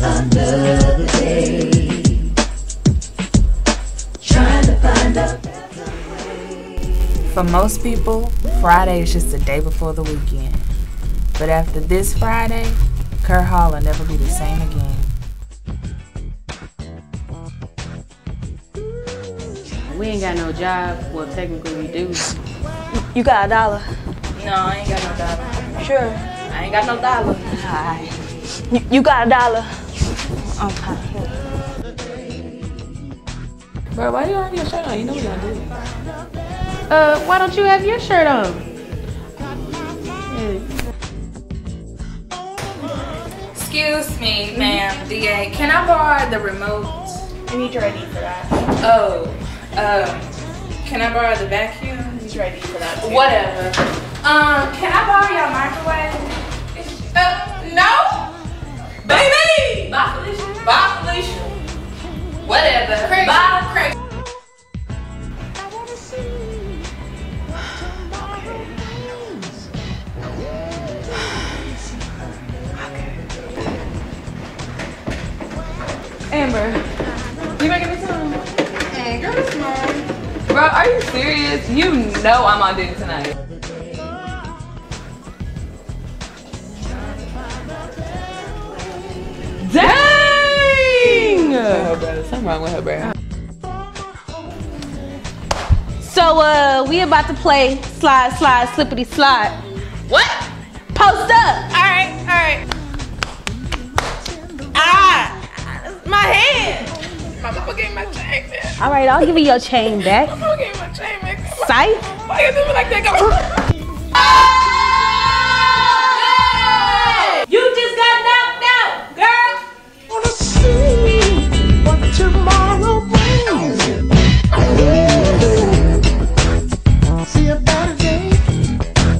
another day. Trying to find a For most people, Friday is just the day before the weekend. But after this Friday, Kerr Hall will never be the same again. We ain't got no job. Well, technically we do. You got a dollar? No, I ain't got no dollar. Sure. I ain't got no dollar. Alright. You, you got a dollar? Okay. Bro, why you don't have your shirt on? You know we gonna do it. Uh, why don't you have your shirt on? Excuse me, ma'am, DA. Can I borrow the remote? I need your ID for that. Oh, um, can I borrow the vacuum? I need your ID for that. Whatever. Um, can I borrow your microwave? Amber, you making me some? Bro, are you serious? You know I'm on duty tonight. Dang! Her, bro. Something wrong with her, bro. So, uh, we about to play slide, slide, slippity, slide. What? Post up. Alright, alright. Ah! My mama gave my chain back. All right, I'll give you your chain back. My mama gave my chain back. Sight. Why you do me like that? Go.